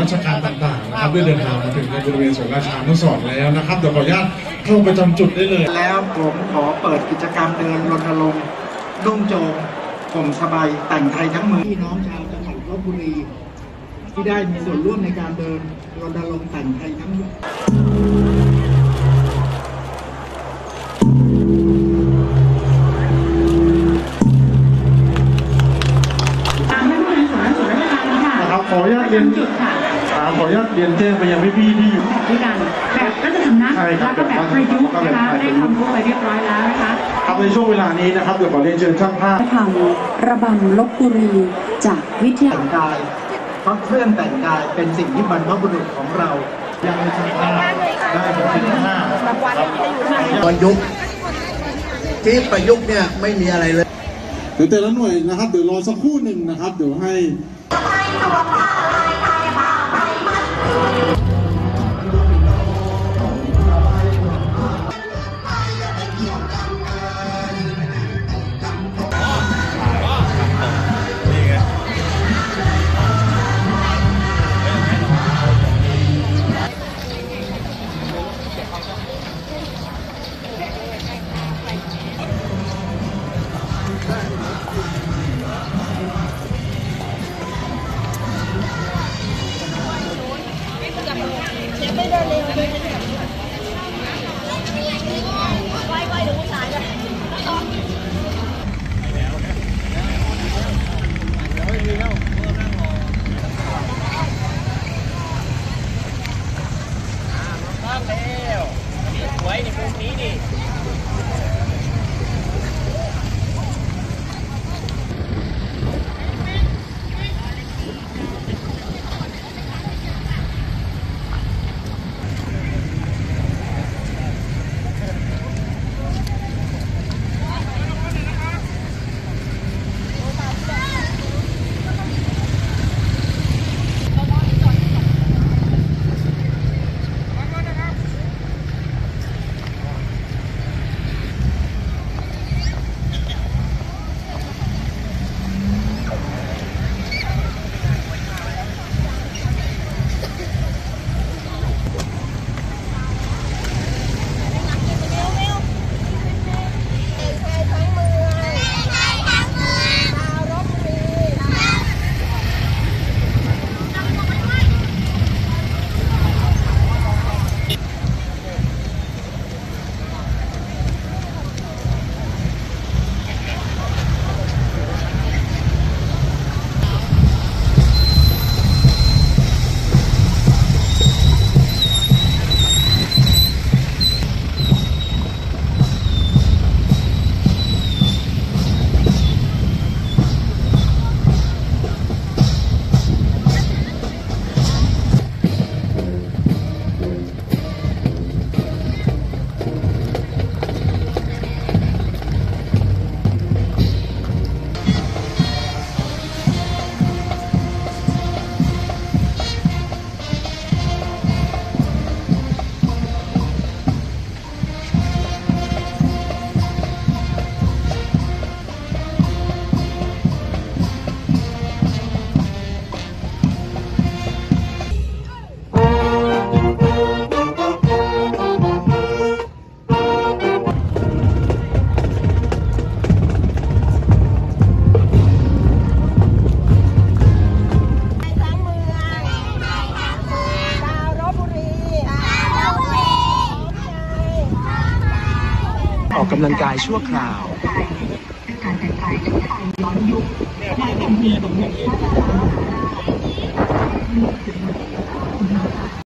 ราชการต่างๆนะครับได้เดินทางมาถึงในบริเวณสวนราชานุสรณ์แล้วนะครับเดี๋ยวขออนุญาตเข้าประจำจุดได้เลย แล้วผมขอเปิดกิจกรรมเดินรณรงค์นุ่งโจงผมสบายแต่งไทยทั้งเมืองพี่น้องชาวจังหวัดลบบุรี ที่ได้มีส่วนร่วมในการเดินรณรงค์แต่งไทยทั้งเมืองตามให้ผู้บริหารส่วนราชการค่ะนะครับขออนุญาตเรียน จุดค่ะอ่า ขออนุญาตเรียนแจ้งไปยังพี่ๆที่อยู่แบบด้วยกันแบบรัฐสำนักใช่ครัแล้บวก็แบบประยุกต์นะคะได้ความรู้ไปเรียบร้อยแล้วนะคะ ครับในช่วงเวลานี้นะครับเดี๋ยวขอเรียนเชิญช่างภาพ ทำระบำลบบุรีจากวิทยา แต่งกายเพราะเครื่องแต่งกายเป็นสิ่งที่บรรพบุรุษของเรา ยังไม่ช่างภาพได้เป็นชิ้นห้าครับประยุกต์ที่ประยุกต์เนี่ยไม่มีอะไรเลย เดี๋ยวแต่ละหน่วยนะครับเดี๋ยวรอสักครู่หนึ่งนะครับ เดี๋ยวให้ ทั้ ออกกำลังกายชั่วคราวด